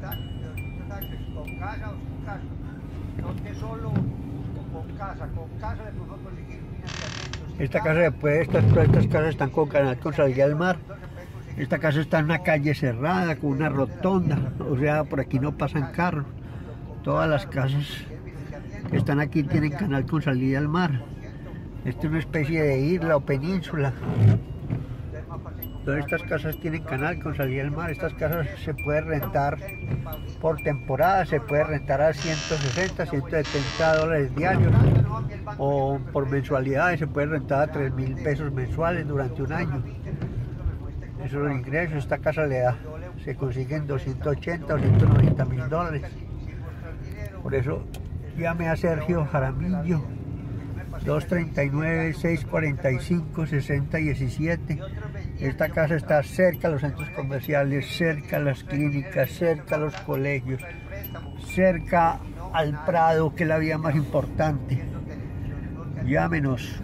con casa o sin casa. No que solo con casa, con casa de nosotros elegir financiamiento. Esta casa después, estas, estas casas están con canal con salida al mar. Esta casa está en una calle cerrada, con una rotonda, o sea, por aquí no pasan carros. Todas las casas que están aquí tienen canal con salida al mar. Esta es una especie de isla o península. Estas casas tienen canal con salida al mar. Estas casas se pueden rentar por temporada, se puede rentar a 160, 170 dólares diarios o por mensualidades se puede rentar a 3 mil pesos mensuales durante un año. Eso es los ingresos. Esta casa le da, se consiguen 280 o 190 mil dólares. Por eso llame a Sergio Jaramillo 239-645-6017. Esta casa está cerca a los centros comerciales, cerca a las clínicas, cerca a los colegios, cerca al Prado, que es la vía más importante. Llámenos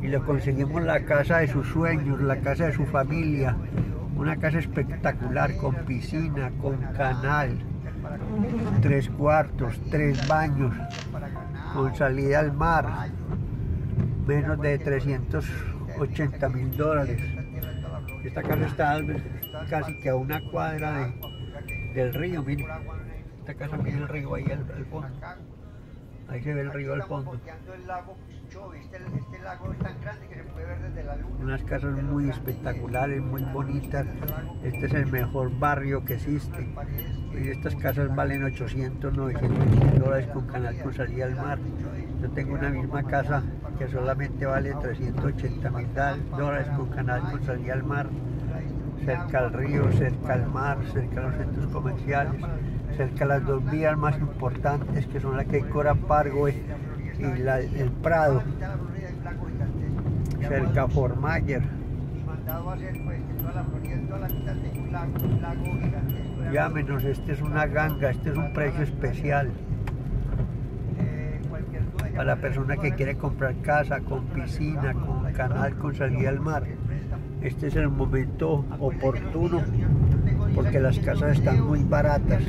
y le conseguimos la casa de sus sueños, la casa de su familia, una casa espectacular con piscina, con canal, tres cuartos, tres baños, con salida al mar, menos de 380 mil dólares. Esta casa está casi que a una cuadra del río, mire. Esta casa mire el río ahí al, fondo. Ahí se ve el río al fondo. Unas casas muy espectaculares, muy bonitas. Este es el mejor barrio que existe. Y estas casas valen 800, 900 dólares con canal con salida al mar. Yo tengo una misma casa que solamente vale 380 mil dólares con canal con al mar. Cerca al río, cerca al mar, cerca a los centros comerciales, cerca a las dos vías más importantes que son la que hay Pargo y la, el Prado cerca a Fort Mayer. Llámenos, este es una ganga, este es un precio especial. Para la persona que quiere comprar casa con piscina, con canal, con salida al mar. Este es el momento oportuno porque las casas están muy baratas.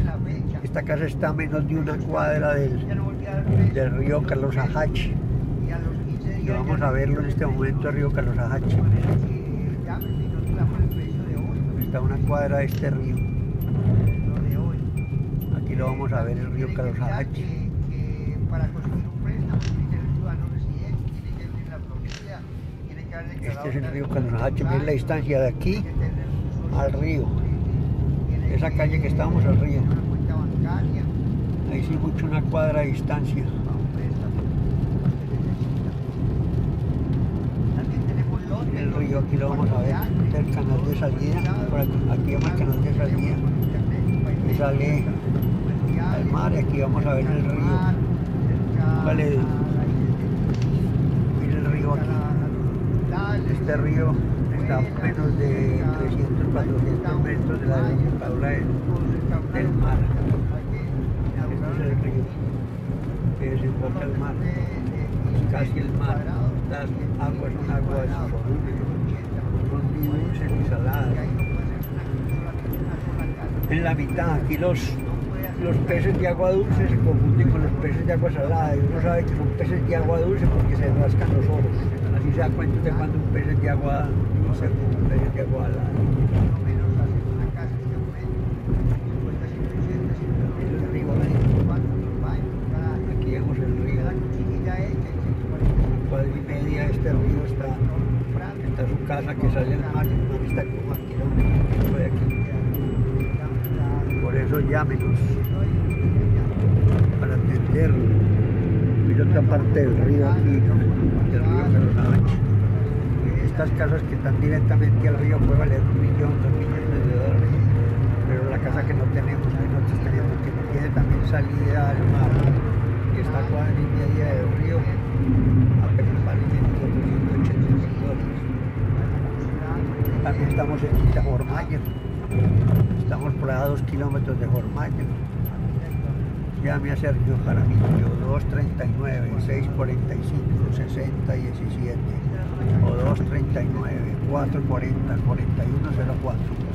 Esta casa está a menos de una cuadra del, del río Carlos Ajache vamos a verlo en este momento, el río Carlos Ajache. Está una cuadra de este río. Aquí lo vamos a ver, el río Carlos Ajache. Este es el río Carlos Ajache, miren la distancia de aquí al río. Esa calle que estamos al río. Ahí sí mucho una cuadra de distancia. aquí lo vamos a ver, el canal de salida, por aquí, aquí vemos el canal de salida, que sale al mar y aquí vamos a ver el río. Vale, mira el río aquí. Este río está a menos de 300, 400 metros de la desembocadura del, del mar. Este es el río que desemboca el mar, casi el mar. Las aguas son aguas en la mitad, aquí los, los peces de agua dulce se confunden con los peces de agua salada. Y uno sabe que son peces de agua dulce porque se rascan los ojos. Así se da cuenta de cuando un pez de agua dulce o un pez de agua salada. Aquí vemos el río. Cuadra y media este río está, está su casa que sale al mar está como aquí, eso llámenos para atenderlo. Mira otra parte del río aquí, del río Caronache. Estas casas que están directamente al río puede valer un millón, dos millones de dólares. Pero la casa que no tenemos, que nosotros tenemos, que no tiene también salida al mar, que está cuadra y media del río, apenas vale 480 mil dólares. También estamos en Jormayer. Estamos por a dos kilómetros de Jormayer. Llame a Sergio Jaramillo 239-645-6017 o 239-440-4104.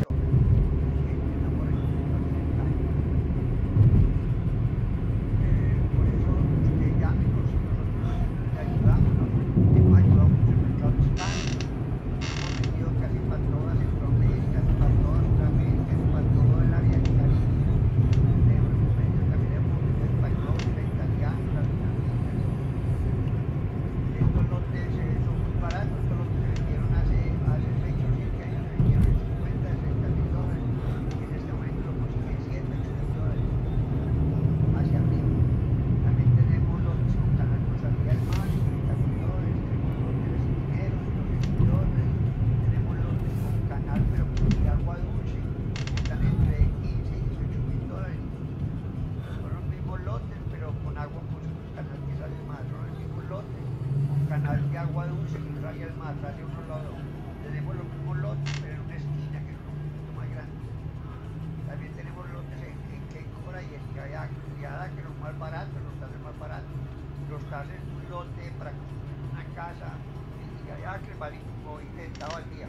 hacen un lote para construir una casa y allá que vale como 80 al día.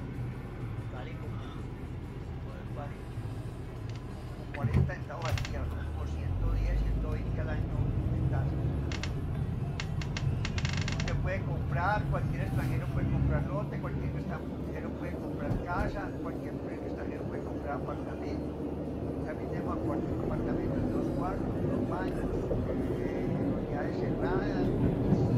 Vale como, vale como 40 centavos al día, son como 110, 120 al año de casa. Usted puede cualquier extranjero puede comprar lote, cualquier extranjero puede comprar casa, cualquier extranjero puede comprar apartamento. También tenemos apartamentos dos cuartos, dos baños, eh, unidades cerradas,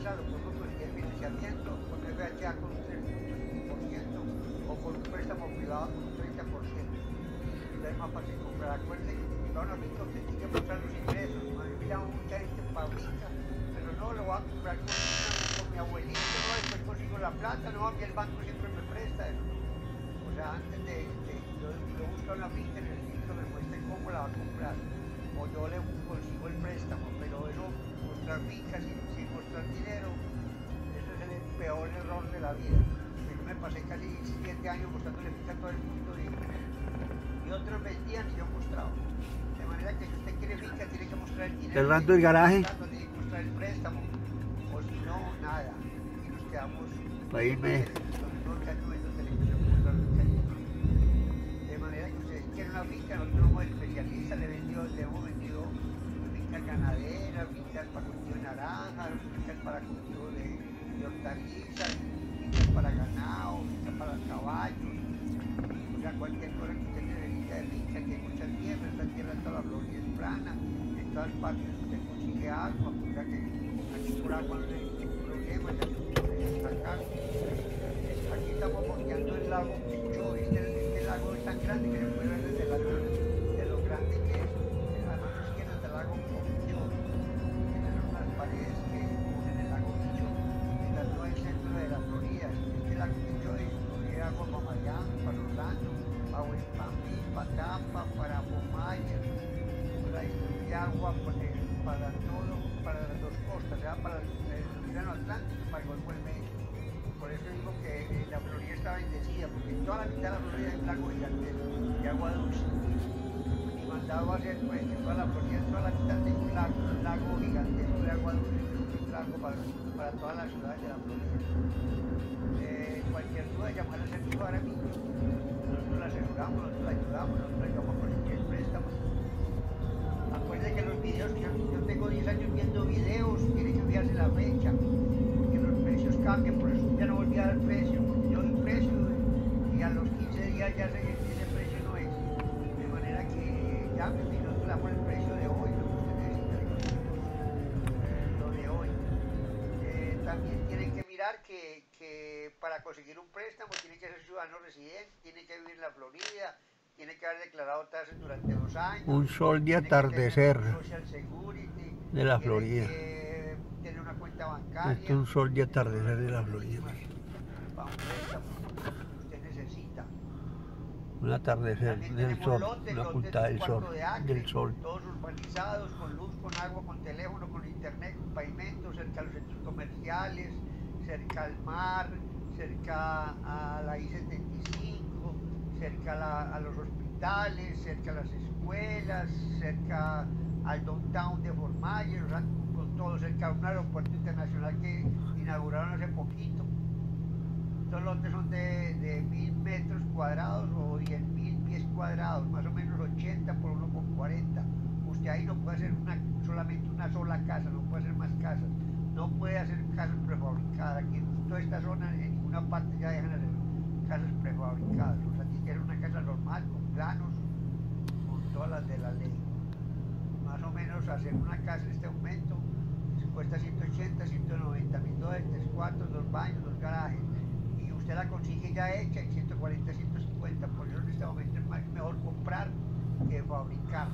lo podemos conseguir el financiamiento con FHA con un 3.5% o con un préstamo privado con un 30%. Entonces es más fácil comprar. Acuérdense que para una finca usted tiene que mostrar los ingresos. No hay mira mucha gente fabrica, pero no lo va a comprar con, con mi abuelito, no, después consigo la plata, no, a mí el banco siempre me presta eso. O sea, antes de, de yo, yo busco una finca, necesito que me muestre cómo la va a comprar. O yo le consigo el préstamo, pero eso, mostrar finca sin, mostrar dinero, eso es el peor error de la vida. Yo me pasé casi siete años mostrándole finca a todo el mundo y, y otros vendían y yo mostraba. De manera que si usted quiere finca, tiene que mostrar el dinero. Cerrando el garaje. Tiene que mostrar el préstamo. O si no, nada. Y nos quedamos. Para irme. De manera que ustedes quieren una finca, nosotros somos especialistas, le, vendió, le hemos ganaderas, fincas para cultivo de naranjas, fincas para cultivo de, hortalizas, fincas para ganado, fincas para caballos, o sea, cualquier cosa que usted necesita de finca, que hay muchas tierras, esta tierra toda la Florida es plana, en todas partes usted consigue agua, o sea que aquí por agua no hay ningún problema, ya puede estancar. Aquí estamos bordeando el lago Cucho, este, este lago es tan grande que se puede pues, para el, Océano Atlántico para el Golfo del México. Por eso digo que eh, la Florida está bendecida, porque toda la mitad de la Florida hay un lago gigantesco de agua dulce. Y mandado a hacer pues en toda la Florida, en toda la mitad hay un lago, un lago gigantesco de agua dulce, un lago para, para todas las ciudades de la Florida. Eh, cualquier duda, llamar al servicio ahora mismo. Nosotros la aseguramos, nosotros la ayudamos, cambian, por eso ya no volví a dar precio, porque yo doy precio y a los 15 días ya sé que ese precio no es. De manera que ya pues, y nosotros damos el precio de hoy, lo que usted necesita, lo de hoy. Eh, también tienen que mirar que, que para conseguir un préstamo tiene que ser ciudadano residente, tiene que vivir en la Florida, tiene que haber declarado tasas durante dos años. Un sol de atardecer un Social Security, de la Florida. Tener una cuenta bancaria. Este es un sol de atardecer de la Florida. Para un préstamo usted necesita. Un atardecer del sol, lotes, una puntada de del sol, de acre, del sol. Todos urbanizados, con luz, con agua, con teléfono, con internet, con pavimento, cerca a los centros comerciales, cerca al mar, cerca a la I-75, cerca a, la- a los hospitales, cerca a las escuelas, cerca al downtown de Fort Myers, o sea, con todo, cerca a un aeropuerto internacional que inauguraron hace poquito. Estos lotes son de, mil metros cuadrados o diez mil pies cuadrados, más o menos 80 por 1,40. Usted ahí no puede hacer una, solamente una sola casa, no puede hacer más casas. No puede hacer casas prefabricadas. Aquí en toda esta zona, en ninguna parte ya dejan hacer casas prefabricadas. O sea, tiene que ser una casa normal, con planos, con todas las de la ley. Más o menos hacer una casa en este momento se cuesta 180, 190 mil dólares, tres cuartos, dos baños, dos garajes. Y usted la consigue ya hecha en 140, 150. Por eso en este momento es más mejor comprar que fabricar.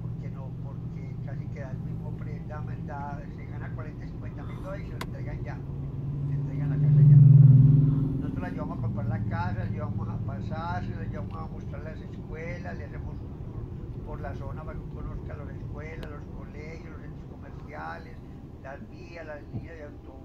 Porque no, porque casi queda el mismo precio. Se gana 40, 50 mil dólares y se lo entregan ya. Se entregan la casa ya. Nosotros la llevamos a comprar la casa, la llevamos a pasar, la llevamos a mostrar las escuelas, le hacemos un tour por la zona para